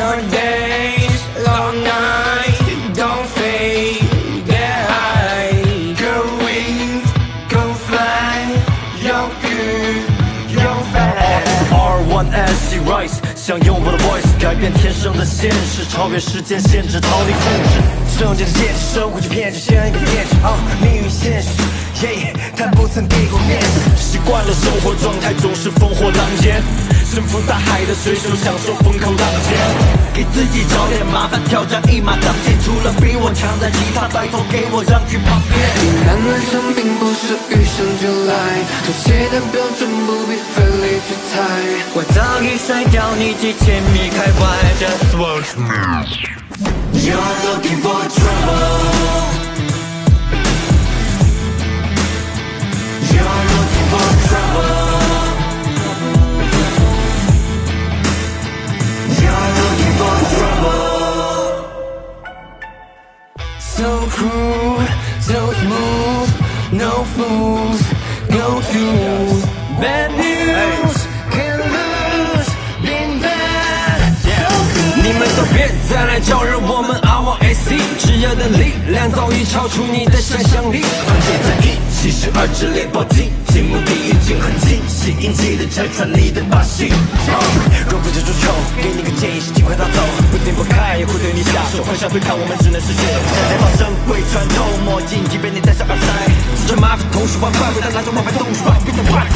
Turn days, long nights, don't fade, get high. Go wings, go fly, you're good, you're fast. R1S rise，想用我的 voice 改变天生的现实，超越时间限制，逃离控制。瞬间的戒指，生活就骗成像一个电视。命运现实，耶、yeah,，但不曾给过面子。习惯了生活状态，总是烽火狼烟。身负大海的水手享受风口浪尖，给自己找点麻烦，挑战一马当先，除了比我强的其他，拜托给我让去旁边。男人生并不是与生俱来，妥协的标准不必费力去猜。我早已甩掉你几千米开外，Just watch me。You're looking for So cruel, so smooth, no fools, no tools. Bad news, can lose, been bad. 你们都别再来招惹我们 R A C，炙热的力量早已超出你的想象力。团结在一起是二之猎豹精，其目的已经很清晰，硬气的拆穿你的把戏。若不知足球，给你个建议是尽快逃走，不点不开也会对你下手，幻想对抗我们只能是血。穿透墨镜，即便你戴上耳塞，自穿马匪同时玩坏，为了拿着王牌动手，变得坏。